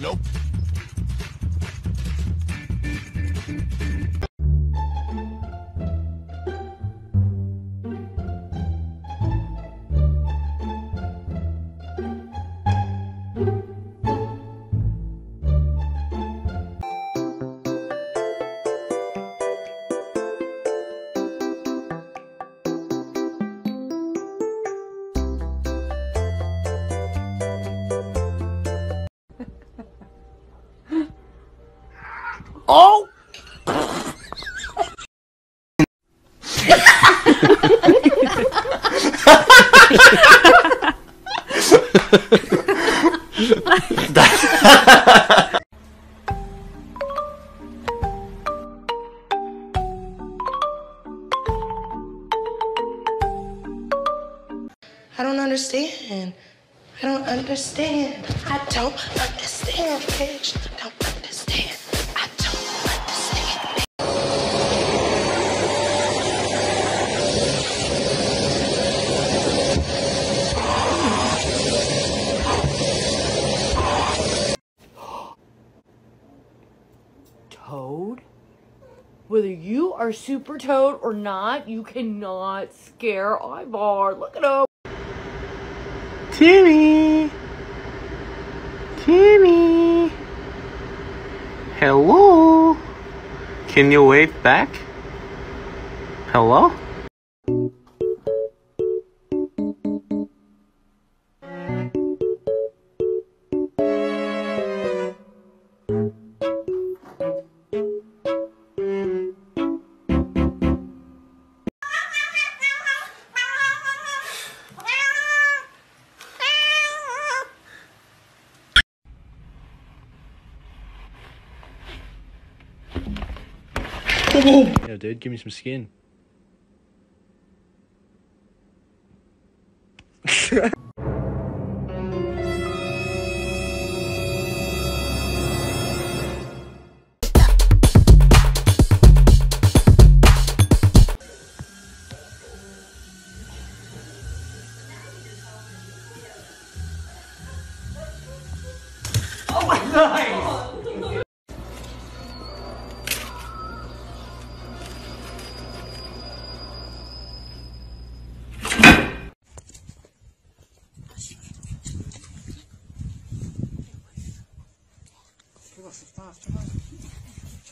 Nope. I don't understand. I don't understand. I don't understand, bitch. Toad? Whether you are super toad or not, you cannot scare Ivar. Look at him. Timmy! Timmy! Hello? Can you wave back? Hello? Yo, dude, give me some skin. Oh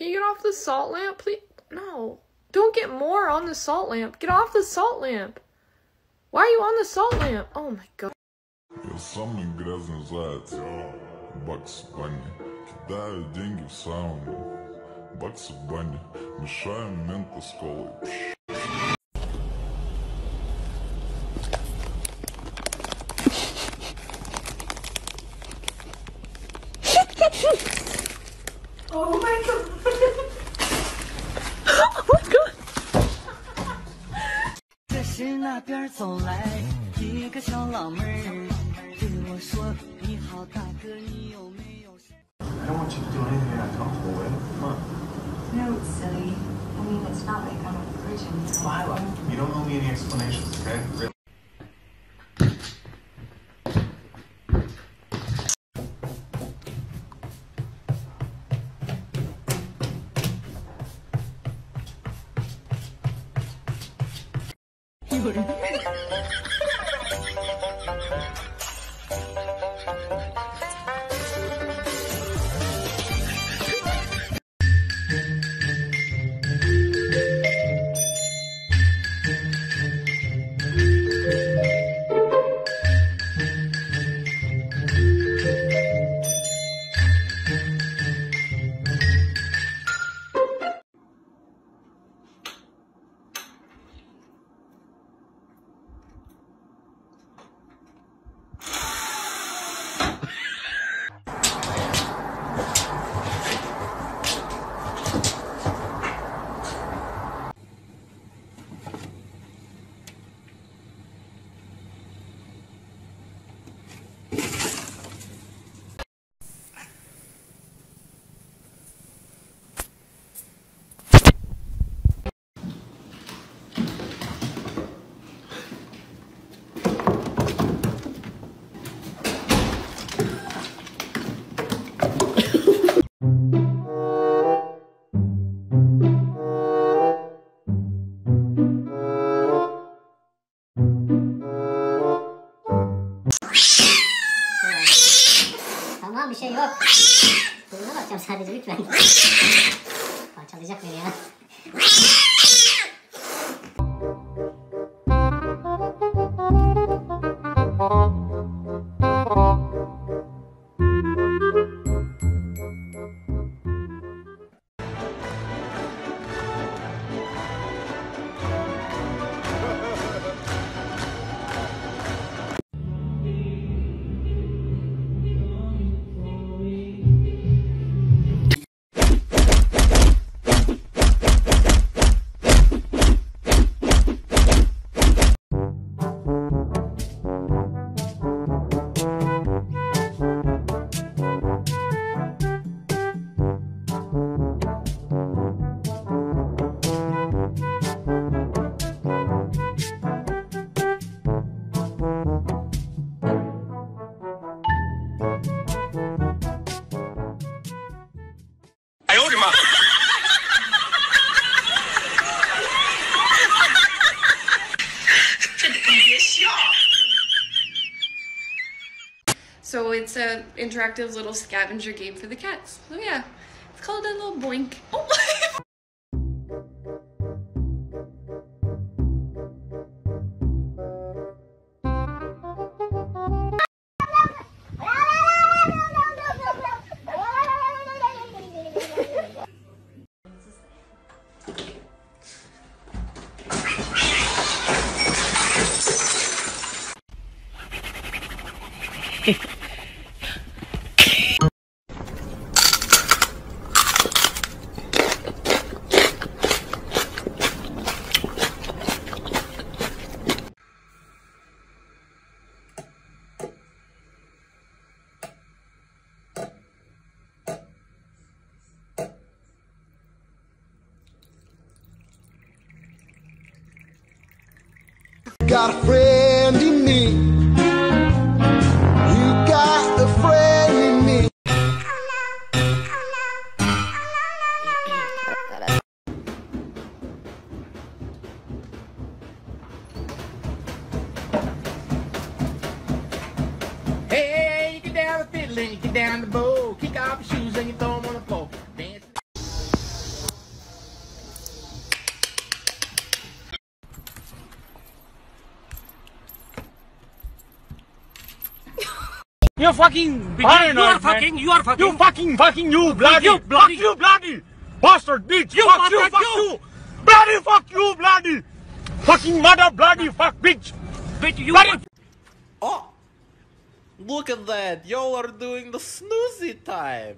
Can you get off the salt lamp, please? No. Don't get more on the salt lamp. Get off the salt lamp. Why are you on the salt lamp? Oh my god. Я самый грязный заяц. Бакс в бане. Кидаю деньги в сауну. Бакс в бане. Мешаем мента с колой. Пш. Oh my god. 这时那边走来一个小老妹儿，对我说：“你好，大哥，你有没有事？” I don't want you to do anything you're not comfortable with. Come on. No, it's silly. I mean, it's not like I'm a virgin. Lila, you don't owe me any explanations, okay? 有人 yok. Kuyruğuna bakacağım sadece lütfen. Parçalayacak beni ya. So it's a interactive little scavenger game for the cats. So yeah, it's called a little boink. Oh. got a friend in me. You got a friend in me. Hey, you get down the fiddle and you get down the bow. Kick off your shoes and you throw them on the floor. You fucking paranoid, You are fucking, you are fucking. You fucking, fucking, you bloody. You bloody. Fuck you bloody. Bastard bitch. You fuck you, fuck you. Bloody fuck you, bloody. Fucking mother bloody fuck bitch. Bitch, you. Bloody. Oh! Look at that! Y'all are doing the snoozy time!